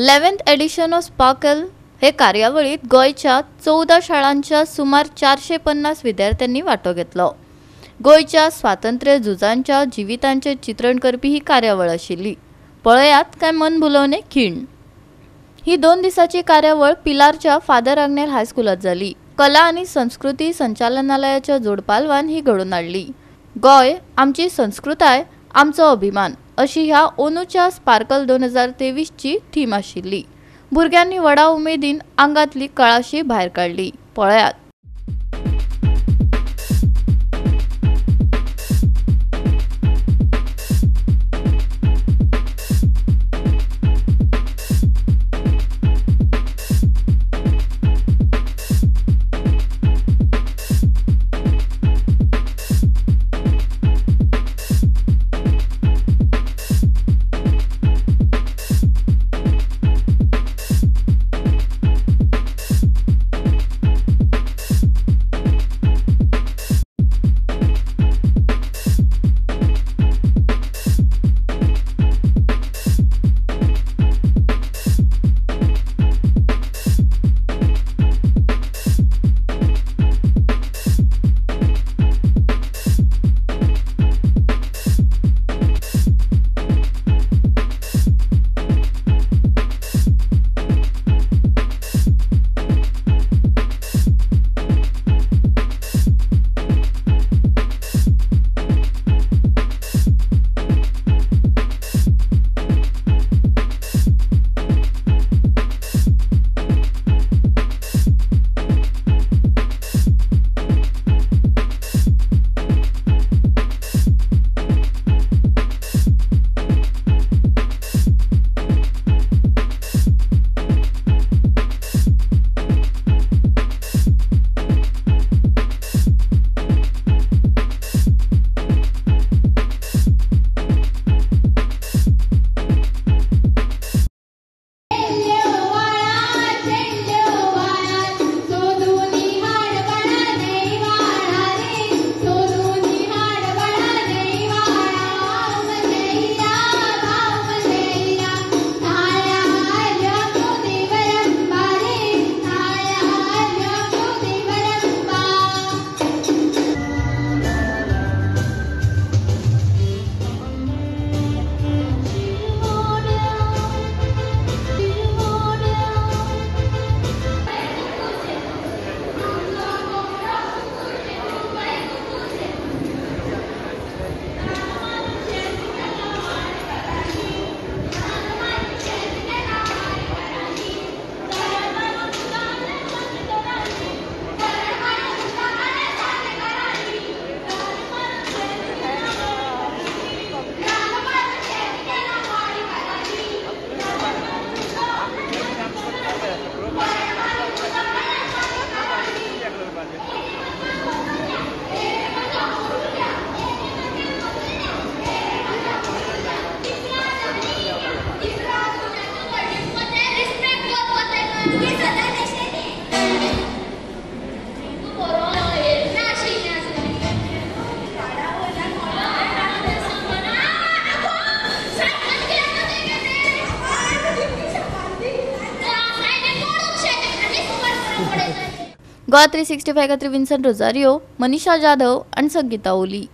लेवन्थ addition of sparkle हे कार्यावळीत गोंयच्या चौदा शाळांच्या सुमार चारशे पन्नास विद्यार्थ्यांनी वांटो घेतलो. गोंयच्या स्वातंत्र्य झुजांच्या जिवितांचे चित्रण करपी ही कार्यावळ आशिल्ली. पळयात काय मन भुलवणे खीण. ही दोन दिसाची कार्यावळ पिलारच्या फादर आग्नेल हायस्कुलात जाली कला आणि संस्कृती संचालनालयाच्या जोडपालवान ही घडोवन हाडली गोंय आमची संस्कृताय आमचो अभिमान अशी ह्या ओनूच्या स्पार्कल दोन हजार तेवीसची थीम आशिल्ली भुरग्यांनी व्हडा उमेदीन आंगातली कळाशी भायर काडली पळयात. गोवा थ्री सिक्स्टी फाय खातीर विन्सन रोजारियो मनीषा जाधव आणि संगीता ओली.